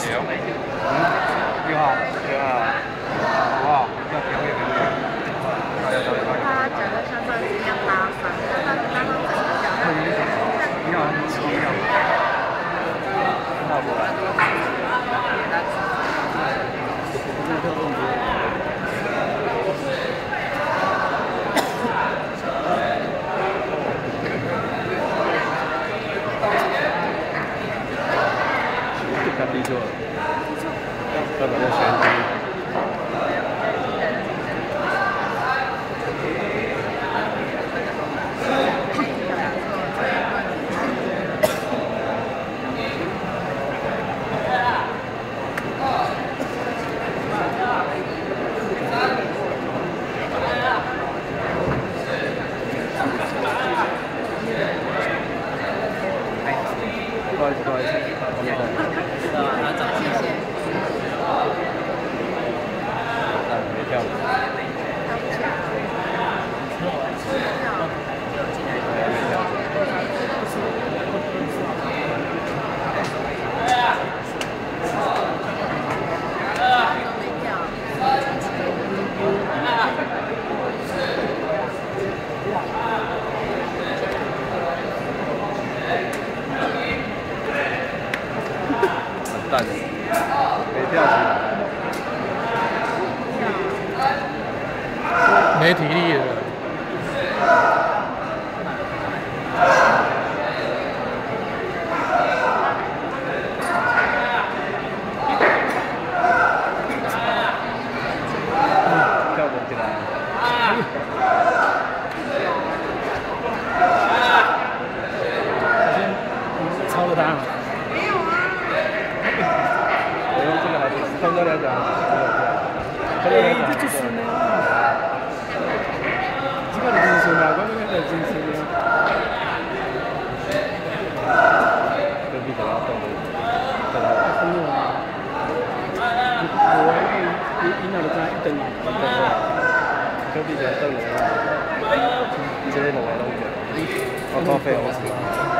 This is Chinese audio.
行，嗯你好，你好，好不好？要调也看地座，要把这旋机。不好意思，不好意思，没跳舞。完蛋了，没跳起来。没体力了。跳不起来。超了他。我用这个还是相对来讲，相对来讲，这就是呢个真是呢，我这个真是呢。跟比较要动的，对吧？真的啊。我一一一那个在一等跟比较动的，这些弄来弄去，我靠，费欧子，好可啊。费欧子要弄。